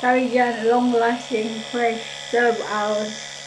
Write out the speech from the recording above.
very young, long-lasting, fresh serve hours.